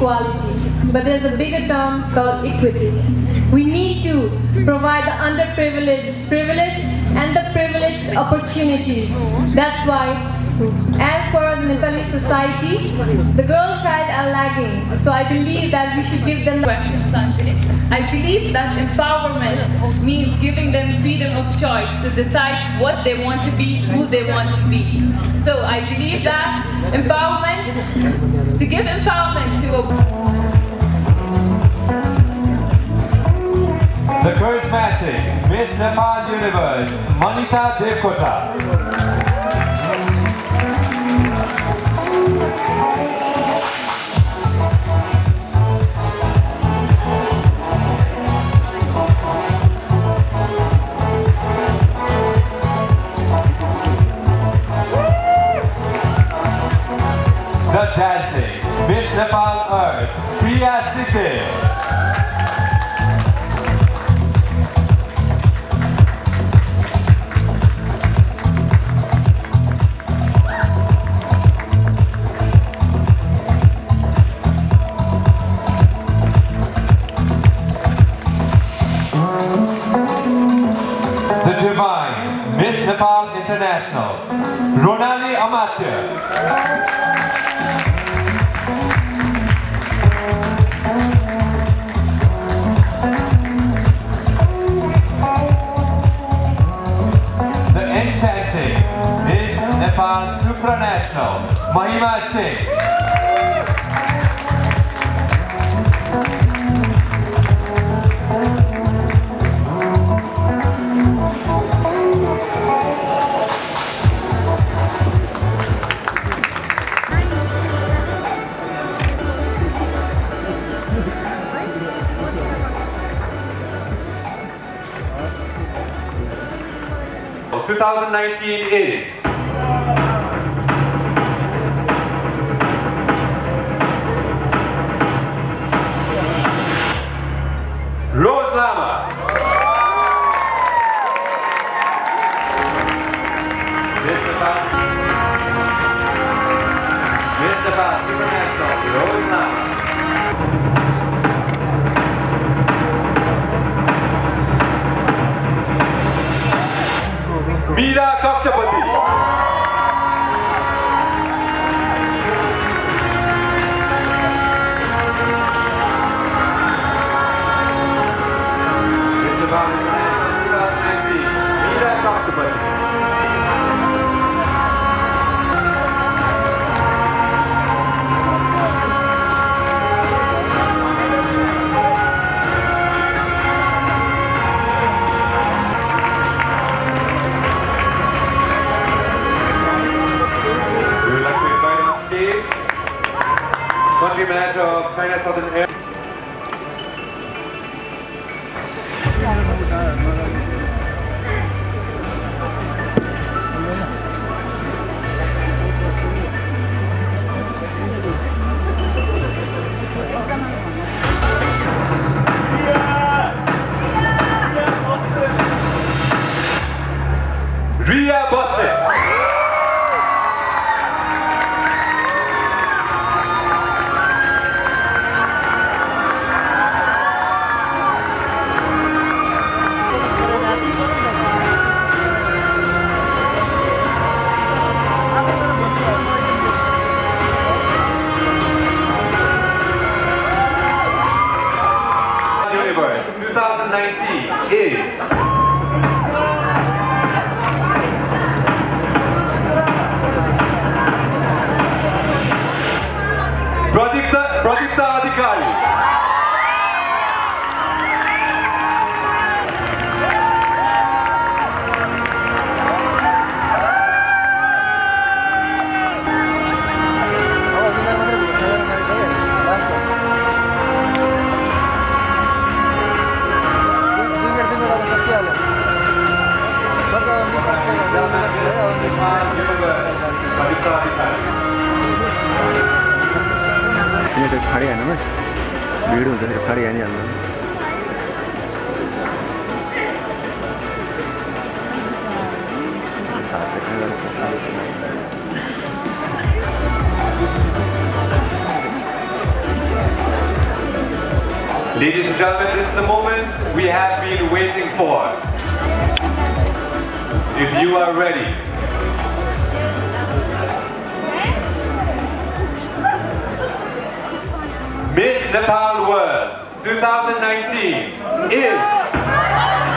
but there's a bigger term called equity. We need to provide the underprivileged privilege and the privileged opportunities. That's why as per the Nepali society, the girl child are lagging. So I believe that we should give them the question, Sanjay. I believe that empowerment means giving them freedom of choice to decide what they want to be, who they want to be. So I believe that empowerment, to give empowerment to a The charismatic Miss Nepal Universe, Manita Devkota. Nepal Earth, Priya. The Divine, Miss Nepal International, Ronali Amatya. Supranational, Mahima Singh. Well, 2019 is Mira Kakchapati. Country Manager of China Southern Air. 2019 is Pradipta Adhikari. यहाँ त्यो खाडी हान्नुमा भिड हुन्छ त्यो खाडी हानिहाल्नु Ladies and gentlemen, this is the moment we have been waiting for. If you are ready, Miss Nepal World 2019 is